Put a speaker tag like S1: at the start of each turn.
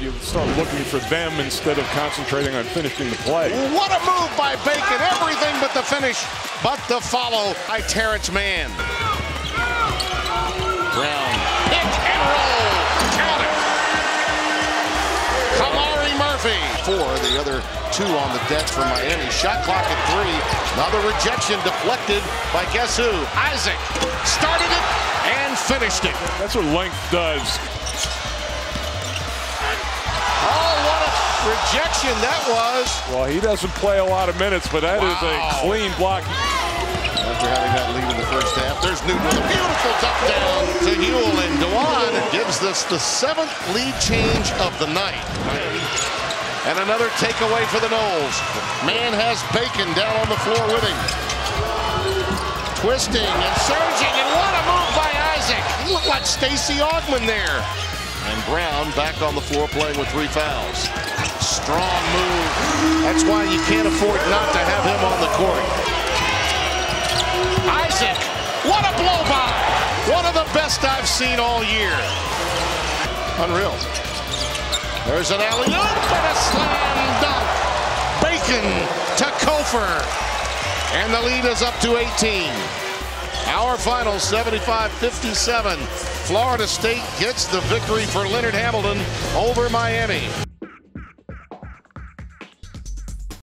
S1: You start looking for them instead of concentrating on finishing the play.
S2: What a move by Bacon. Everything but the finish, but the follow by Terance Mann. Brown. Pick and roll. Count it. Kamari Murphy. Four, the other two on the deck for Miami. Shot clock at three. Another rejection deflected by guess who? Isaac. Started it and finished it.
S1: That's what length does.
S2: Rejection that was.
S1: Well, he doesn't play a lot of minutes, but that is
S2: Wow.
S1: a clean block.
S2: After having that lead in the first half, there's Newton with a beautiful duck down to Huell, and Dewan gives this the seventh lead change of the night. And another takeaway for the Noles. Mann has Bacon down on the floor with him. Twisting and surging, and what a move by Isaac. He looked like Stacey Augmon there. And Brown back on the floor playing with three fouls. Strong move. That's why you can't afford not to have him on the court. Isaac, what a blow by. One of the best I've seen all year. Unreal. There's an alley-oop and a slam dunk. Bacon to Cofer. And the lead is up to 18. Our final 75-57. Florida State gets the victory for Leonard Hamilton over Miami.